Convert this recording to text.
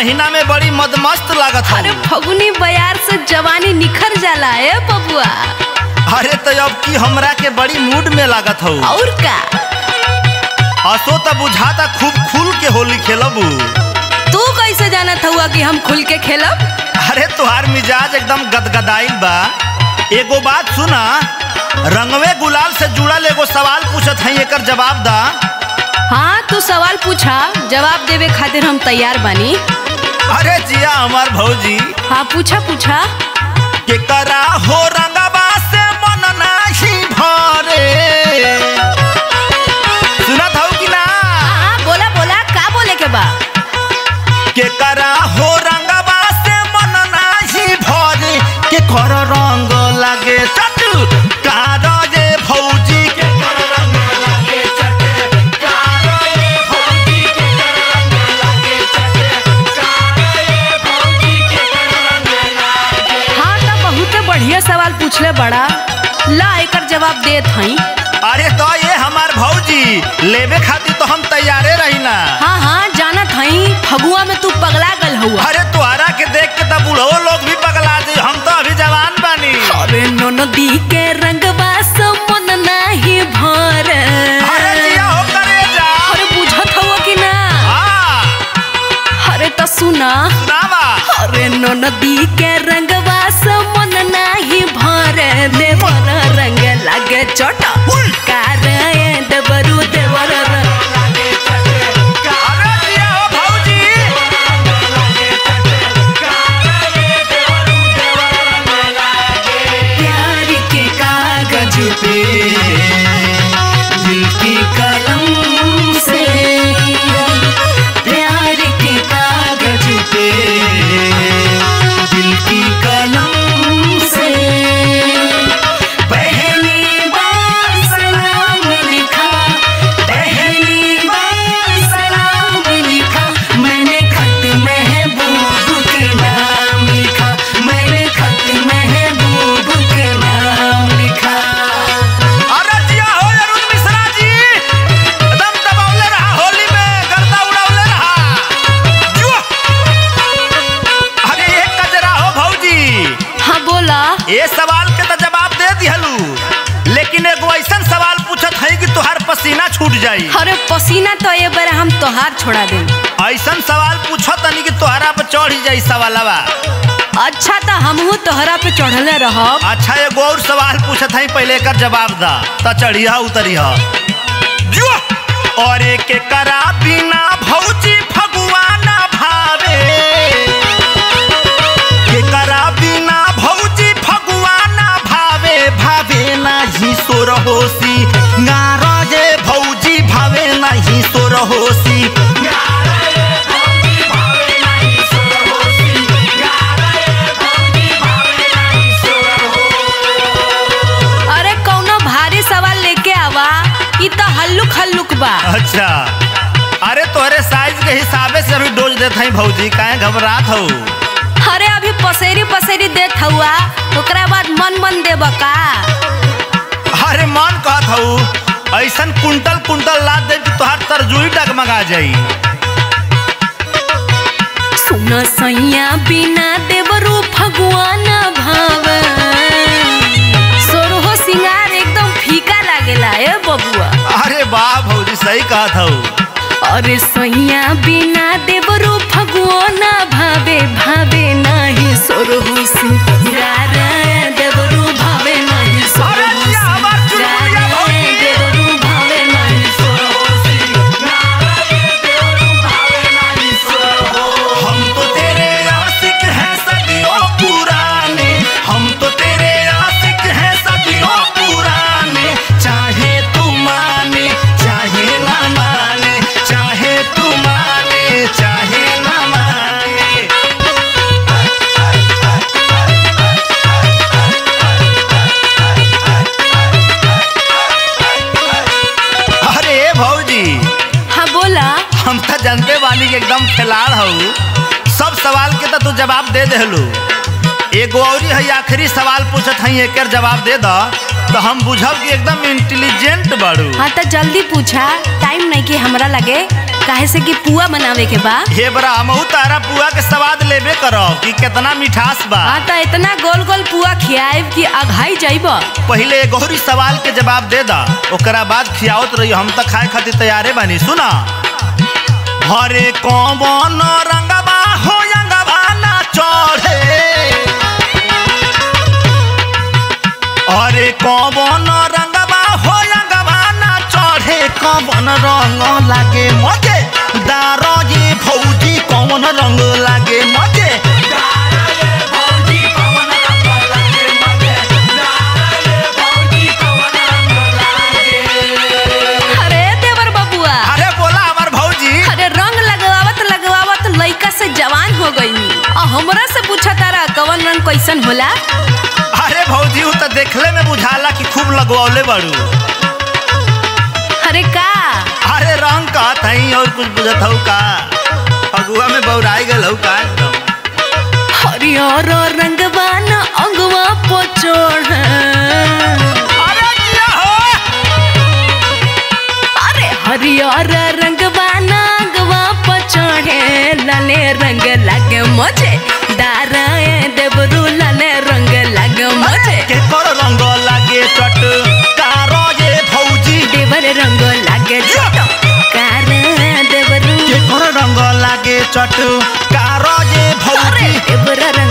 महीना में बड़ी मदमस्त लागत अरे फगुनी बयार से जवानी निखर जाला है बबुआ अरे तो अब की हमरा के बड़ी मूड में लागत हूँ। और का? असो तो बुझाता खूब खुल के होली खेलबू। तू कैसे जानत हुआ कि हम खुल के खेलब? अरे तुहार मिजाज एकदम गदगदाइल बा। एगो बात सुना रंगवे गुलाल से जुड़ल एगो सवाल पूछत हई एकर जवाब दा। हाँ तू सवाल पूछा जवाब देवे खातिर हम तैयार बानी। अरे जिया हमार भौजी। हाँ पूछा पूछा। के करा हो रंगाबाद से मन नाही। बढ़िया सवाल पूछले बड़ा। ला एकर जवाब देत हई अरे तो ये हमार भौजी लेवे खातिर तो हम तैयारे रही ना हाँ हाँ जानत हई फगुआ में तू पगला गल हुआ अरे तुहरा के देख के तो बूढ़ो लोग भी पगला दे हम तो अभी जवान बानी। अरे नदी के रंगवा से मन नाही भर। अरे जिया हो करे जा। अरे बुझत हुआ कि ना? हाँ। अरे तो सुना। सुनावा। अरे नदी के रंगवा छूट जाई। अरे पसीना तो ये बार हम तोहार छोड़ा दे। ऐसा सवाल पूछो तनी कि तोहरा पे चढ़ ही जाई सवालवा अच्छा तो हमहू तोहरा पे चढ़ले रहो अच्छा एगो और सवाल पूछत है पहले कर जवाब दा। त चढ़िया उतरिया तो हल्लुक हल्लुक बा। अच्छा। अरे तोहरे साइज़ के हिसाबे से अभी डोज देत हई भौजी काहे घबरात हो अरे अभी पसेरी पसेरी देत हुआ ओकरा बाद मन मन देब का? अरे मन कहत हूँ ऐसन कुंटल कुंटल लाद दे कि तोहार तरजुई डगमगा जाई। सुन सैया बिना देवरू भगवान भाव। सही था हूँ अरे सैया बिना देवरो भगवान भावे भावे नाही सोरहु सिंगार खिलाड़ हूँ सब सवाल के तो तू जवाब दे देहलू। एगो और है आखिरी सवाल पूछत हई एकर जवाब दे द तो हम बुझब कि एकदम इंटेलिजेंट बाड़ू। हाँ तो जल्दी पूछा। टाइम नहीं कि हमरा लगे। काहे से कि पुआ बनावे के बा। हे बरा हमहू तारा पुआ के स्वाद लेबे करो कि कितना मिठास बा। हाँ तो इतना गोल गोल पुआ खियाएब कि अघाई जाइब। पहले गौरी सवाल के जवाब दे दा ओकरा बाद खियावत रही हम तो खाए खातिर तैयारे बानी। सुना। हरे कौन रंगबा हो रंगबा ना चढ़े। हरे कौन रंगबा हो रंगबा ना चढ़े। कौन रंग लागे मज़े? दारो ये फौजी कौन रंग लागे? से पूछा तारा कवन रंग कैसन होला? अरे भौजी तो देखले में बुझाला कि खूब लगवौले बाड़ू। अरे का? अरे रंग कहत हई और कुछ बुझत हऊ का? फगुआ में बौराई गल हऊ का हरियर रंगवा न अंगवा पोचोड़ देवरू के कर रंग लागे चट कारो जे भौजी